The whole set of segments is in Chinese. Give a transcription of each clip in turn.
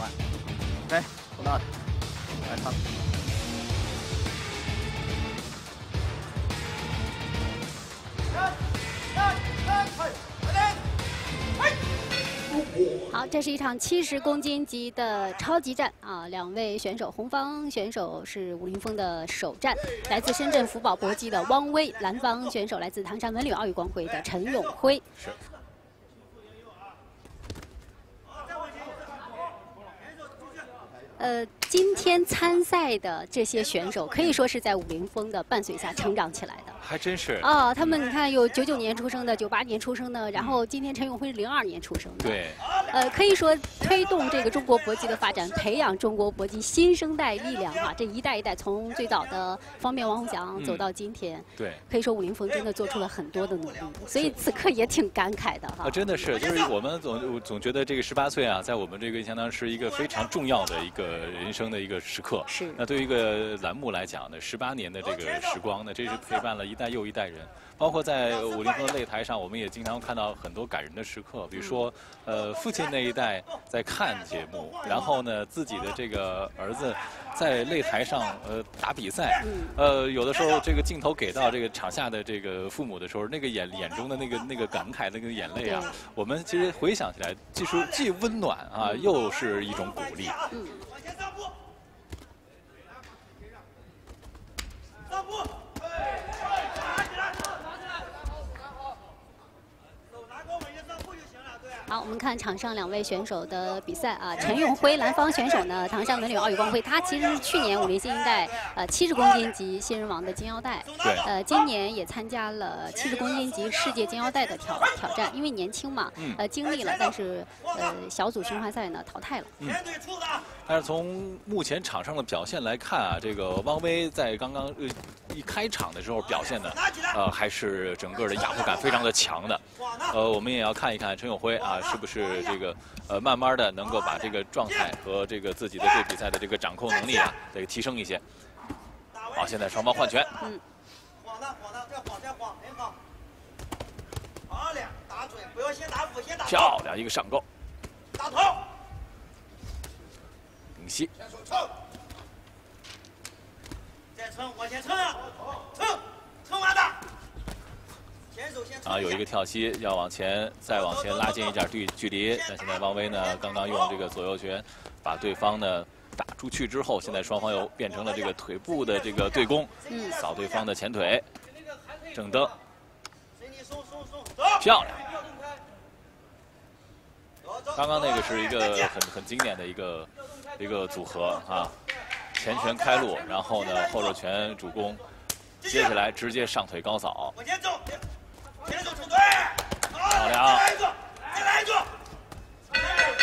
关。OK，收到，来唱。好，这是一场七十公斤级的超级战啊！两位选手，红方选手是武林风的首战，来自深圳福宝搏击的汪威；蓝方选手来自唐山文旅奥运光辉的陈永辉。是。呃。今天参赛的这些选手可以说是在武林风的伴随下成长起来的，还真是啊！他们你看有九九年出生的，九八年出生的，然后今天陈永辉是零二年出生的，对，呃，可以说推动这个中国搏击的发展，培养中国搏击新生代力量啊！这一代一代从最早的方面王洪祥走到今天，对，可以说武林风真的做出了很多的努力，所以此刻也挺感慨的哈。啊，真的是，就是我们总总觉得这个十八岁啊，在我们这个相当是一个非常重要的一个人生。生的一个时刻，是那对于一个栏目来讲呢，十八年的这个时光呢，这是陪伴了一代又一代人。包括在武林风擂台上，我们也经常看到很多感人的时刻，比如说，呃，父亲那一代在看节目，然后呢，自己的这个儿子在擂台上呃打比赛，呃，有的时候这个镜头给到这个场下的这个父母的时候，那个眼眼中的那个那个感慨，那个眼泪啊，我们其实回想起来，既是既温暖啊，又是一种鼓励。好，我们看场上两位选手的比赛啊。陈永辉，蓝方选手呢，唐山文旅奥运光辉，他其实是去年武林新一代呃七十公斤级新人王的金腰带。对。呃，今年也参加了七十公斤级世界金腰带的挑挑战，因为年轻嘛，嗯呃，经历了，但是呃小组循环赛呢淘汰了。嗯。但是从目前场上的表现来看啊，这个汪威在刚刚呃一开场的时候表现的，呃，还是整个的压迫感非常的强的。呃，我们也要看一看陈永辉啊，是不是这个呃慢慢的能够把这个状态和这个自己的对比赛的这个掌控能力啊，得提升一些。好，现在双方换拳。嗯。晃荡晃荡，再晃再晃，很好。漂亮，打准，不要先打腹，先打漂亮，一个上勾。打头。先手撑，再撑，往前撑啊！撑，撑完的。啊，有一个跳膝，要往前，再往前拉近一点距距离。但现在汪威呢，刚刚用这个左右拳把对方呢打出去之后，现在双方又变成了这个腿部的这个对攻，扫对方的前腿，正蹬，漂亮。刚刚那个是一个很很经典的一个。一个组合啊，前拳开路，然后呢后手拳主攻，接下来直接上腿高扫。往前走，前走漂亮。再来一个，再来一个。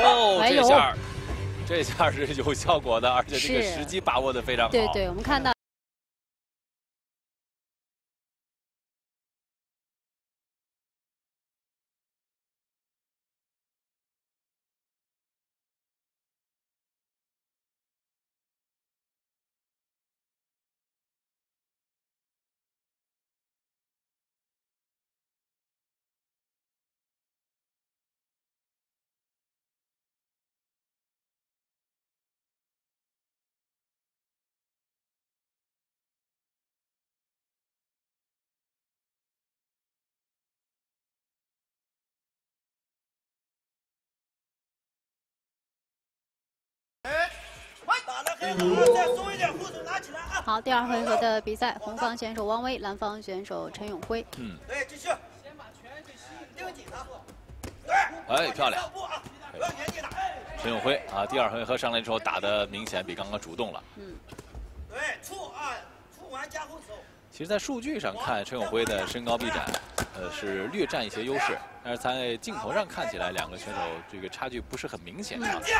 哦，这下，这下是有效果的，而且这个时机把握的非常好。对对，我们看到。好，第二回合的比赛，红方选手汪威，蓝方选手陈永辉。嗯，对，继续。先把拳给盯紧他。对，哎，漂亮。陈永辉啊，第二回合上来之后打的明显比刚刚主动了。嗯，对，触啊，触完加后手。其实，在数据上看，陈永辉的身高臂展，呃，是略占一些优势，但是在镜头上看起来，两个选手这个差距不是很明显啊。是。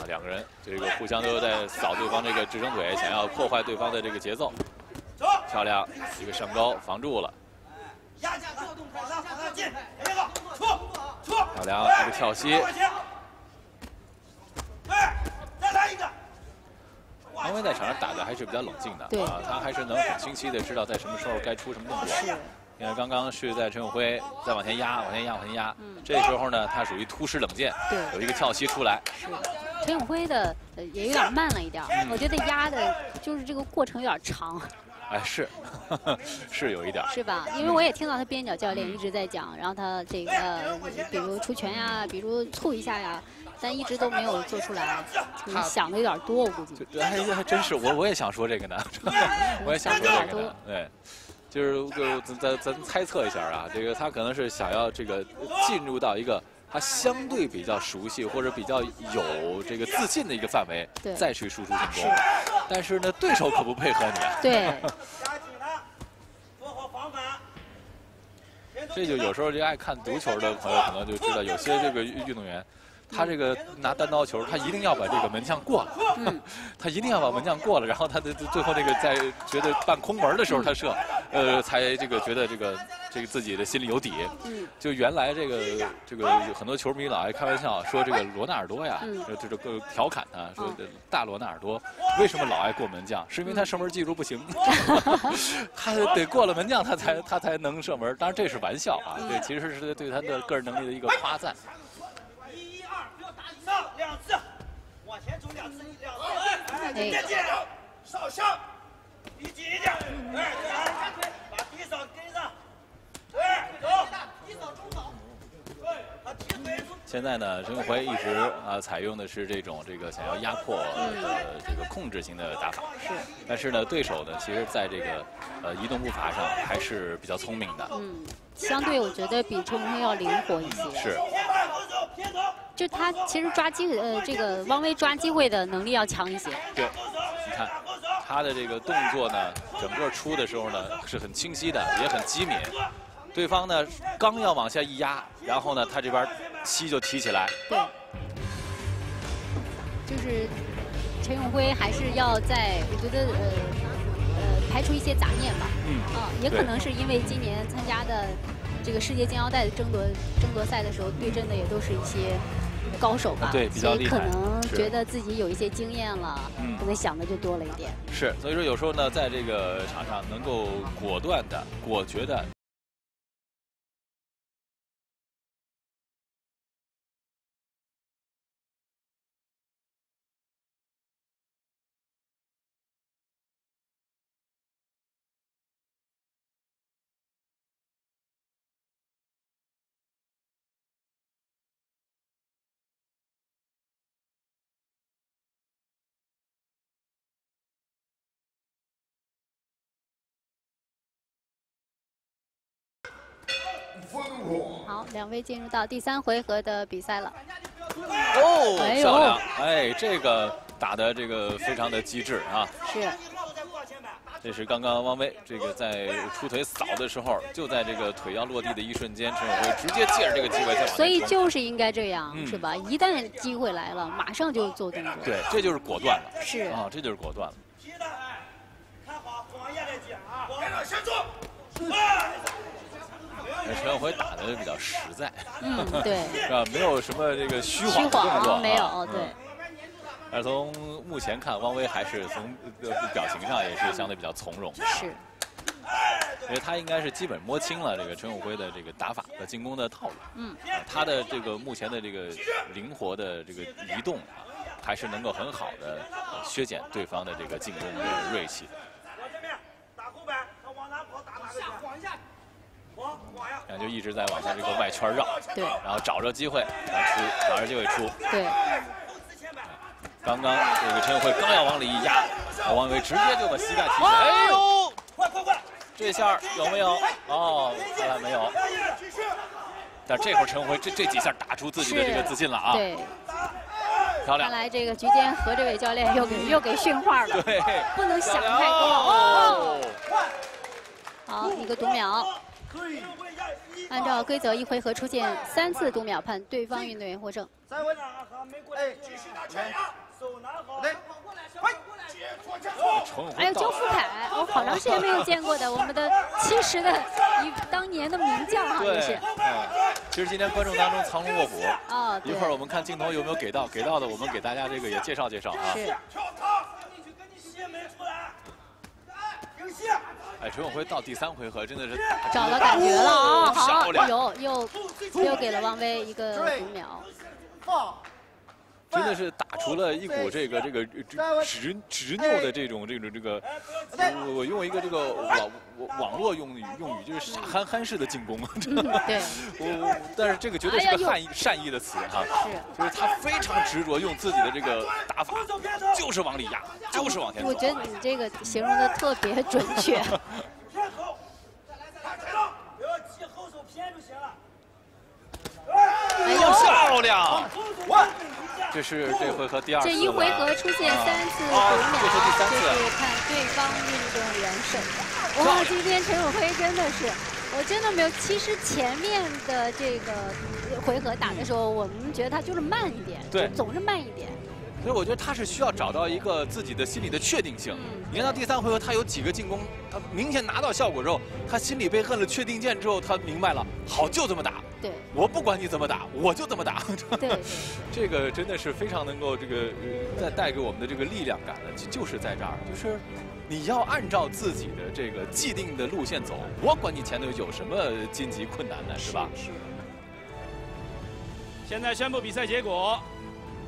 啊，两个人这个互相都在扫对方这个支撑腿，想要破坏对方的这个节奏。走漂亮，一个上高防住了。压架做动进，一个出出。漂亮，一个跳膝。对，再来一个。王威在场上打的还是比较冷静的，啊，他还是能很清晰的知道在什么时候该出什么动作。你看刚刚是在陈永辉再往前压，往前压，往前压。嗯这时候呢，他属于突施冷箭，对有一个跳膝出来。是的，陈永辉的呃也有点慢了一点我觉得压的就是这个过程有点长，哎，是，是有一点。是吧？因为我也听到他边角教练一直在讲，然后他这个呃比如出拳呀，比如促一下呀，但一直都没有做出来，就是想的有点多，我估计。这还还真是，我我也想说这个呢，我也想说这个呢，对。就是呃咱咱咱猜测一下啊，这个他可能是想要这个进入到一个他相对比较熟悉或者比较有这个自信的一个范围对，再去输出进攻。但是呢，对手可不配合你啊。对，加紧了，做好防反。这就有时候就爱看足球的朋友可能就知道，有些这个运运动员，他这个拿单刀球，他一定要把这个门将过了，嗯，他一定要把门将过了，然后他的最后这个在觉得半空门的时候他射，呃，才这个觉得这个这个自己的心里有底。嗯，就原来这个这个有很多球迷老爱开玩笑说这个罗纳尔多呀，这这个调侃他说嗯大罗纳尔多为什么老爱过门将？是因为他射门技术不行，他得过了门将他才他才能射门。当然这是玩笑啊，这其实是对他的个人能力的一个夸赞。一一二，不要打以上两次，往前走两次，两次，哎，哎别紧，少上，离紧一点，哎，对了，把地扫跟上，对，走，地扫中扫，对，他踢腿出。现在呢，陈永辉一直啊采用的是这种这个想要压迫呃这个控制型的打法，是，但是呢，对手呢，其实在这个呃移动步伐上还是比较聪明的，嗯，相对我觉得比陈永辉要灵活一些。是。就他其实抓机呃这个汪威抓机会的能力要强一些。对，你看他的这个动作呢，整个出的时候呢是很清晰的，也很机敏。对方呢刚要往下一压，然后呢他这边膝就提起来，对，就是陈永辉还是要在，我觉得呃呃排除一些杂念吧。嗯，啊，也可能是因为今年参加的这个世界金腰带的争夺争夺赛的时候，对阵的也都是一些高手吧，啊对比较厉害可能觉得自己有一些经验了，嗯可能想的就多了一点。是，所以说有时候呢，在这个场上能够果断的、果决的。好，两位进入到第三回合的比赛了。哦哎漂亮！哎，这个打的这个非常的机智啊！是，这是刚刚汪威这个在出腿扫的时候，就在这个腿要落地的一瞬间，陈永辉直接借着这个机会再往前所以就是应该这样，嗯是吧？一旦机会来了，马上就做动作。对，这就是果断了是啊，这就是果断了。踢的，看好，黄叶的接啊，跟着先做，哎，那陈永辉打的比较实在，嗯，对，是吧？没有什么这个虚虚晃的动作啊，没有，对嗯。但是从目前看，汪威还是从呃表情上也是相对比较从容，是，因为他应该是基本摸清了这个陈永辉的这个打法和进攻的套路。嗯，啊他的这个目前的这个灵活的这个移动啊，还是能够很好的呃削减对方的这个进攻的锐气。我这边打后板，他往哪跑打哪个去，晃一下，晃晃呀，然后就一直在往下这个外圈绕，对然后找着机会来出，找着机会出。对，刚刚这个陈友辉刚要往里一压，王伟直接就把膝盖提起来，哎呦，快快快，这下有没有？哦，看来没有。但这会儿陈永辉这这几下打出自己的这个自信了啊，对。看漂亮。看来这个局间和这位教练又给又给训话了，对，不能想太多。哦哦，好，一个读秒。按照规则，一回合出现三次读秒，判对方运动员获胜。再问哪好，没过来，继续打前压，手拿好，来，小跑过来，接错接陈永还有辉到焦富凯，我好长时间没有见过的，我们的七十的一当年的名将哈，对也是。，嗯，其实今天观众当中藏龙卧虎，啊，一会儿我们看镜头有没有给到，给到的我们给大家这个也介绍介绍啊。是跳趟，跟进去跟进去，线没出来，停线，哎，陈永辉到第三回合真的是找了感觉了啊！好，漂亮，有又又给了汪威一个五秒。放。真的是打出了一股这个这个执执拗的这种这种这个，我我用一个这个网网络用语用语就是傻憨憨式的进攻，对，我但是这个绝对是个善意善意的词哈，是，就是他非常执着用自己的这个打法，就是往里压，就是往前走。我觉得你这个形容的特别准确。哎呦，漂亮！这是这回合第二次。这一回合出现三次读秒，就是看对方运动员手。哇，今天陈永辉真的是，我真的没有。其实前面的这个回合打的时候，我们觉得他就是慢一点，对，总是慢一点。所以我觉得他是需要找到一个自己的心理的确定性。你看到第三回合，他有几个进攻，他明显拿到效果之后，他心里被摁了确定键之后，他明白了，好就这么打。对，我不管你怎么打，我就怎么打。对，这个真的是非常能够这个在带给我们的这个力量感的，就就是在这儿，就是你要按照自己的这个既定的路线走，我管你前头有什么荆棘困难呢，是吧？是。现在宣布比赛结果。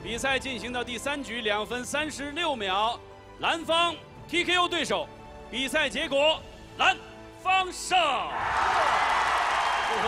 比赛进行到第三局，两分三十六秒，蓝方 TKO 对手，比赛结果，蓝方胜。